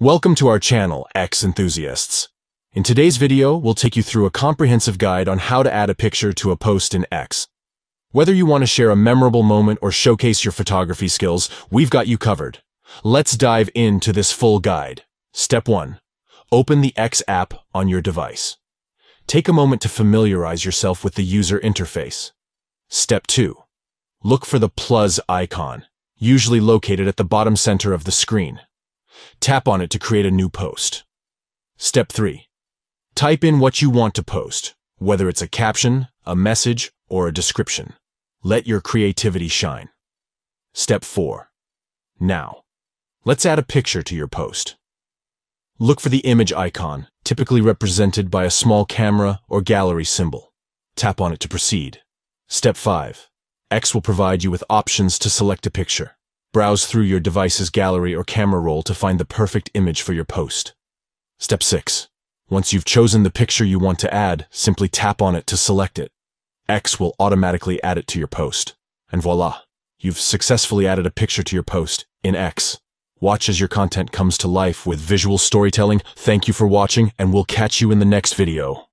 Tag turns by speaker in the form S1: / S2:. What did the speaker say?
S1: Welcome to our channel, X Enthusiasts. In today's video, we'll take you through a comprehensive guide on how to add a picture to a post in X. Whether you want to share a memorable moment or showcase your photography skills, we've got you covered. Let's dive into this full guide. Step 1. Open the X app on your device. Take a moment to familiarize yourself with the user interface. Step 2. Look for the plus icon, usually located at the bottom center of the screen. Tap on it to create a new post. Step 3. Type in what you want to post, whether it's a caption, a message, or a description. Let your creativity shine. Step 4. Now, let's add a picture to your post. Look for the image icon, typically represented by a small camera or gallery symbol. Tap on it to proceed. Step 5. X will provide you with options to select a picture. Browse through your device's gallery or camera roll to find the perfect image for your post. Step 6. Once you've chosen the picture you want to add, simply tap on it to select it. X will automatically add it to your post. And voila, you've successfully added a picture to your post in X. Watch as your content comes to life with visual storytelling. Thank you for watching, and we'll catch you in the next video.